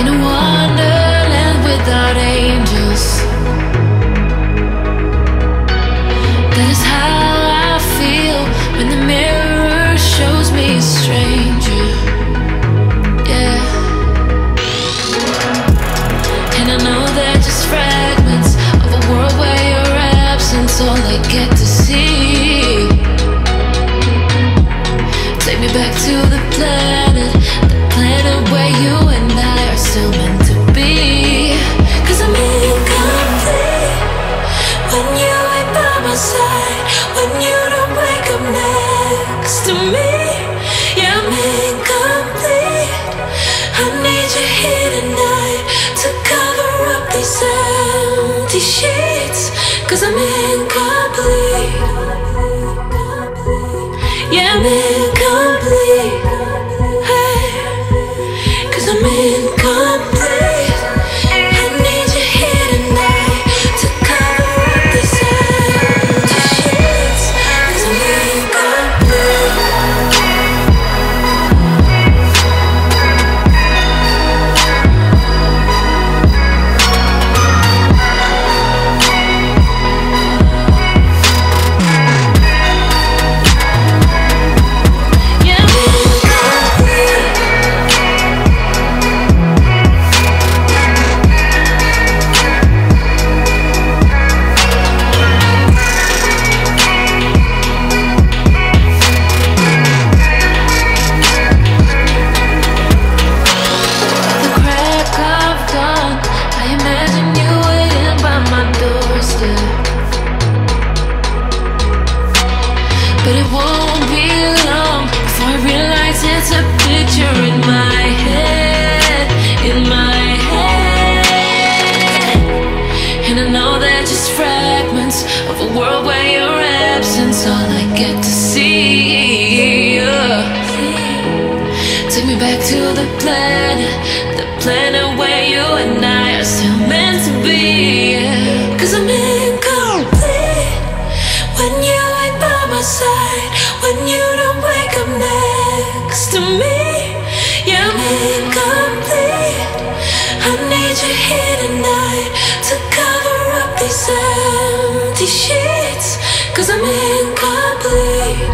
in a wonderland without angels. That is how I feel when the mirror shows me a stranger. Yeah. And I know they're just fragments of a world where your absence all I get to see. Take me back to the planet empty sheets. Cause I'm incomplete. Yeah, I'm incomplete. But it won't be long before I realize it's a picture in my head, in my head. And I know they're just fragments of a world where your absence all I get to see. Take me back to the planet, the planet where you and I are still meant to be. Cause I'm incomplete you're here tonight to cover up these empty sheets. Cause I'm incomplete.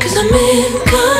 Cause I'm incomplete.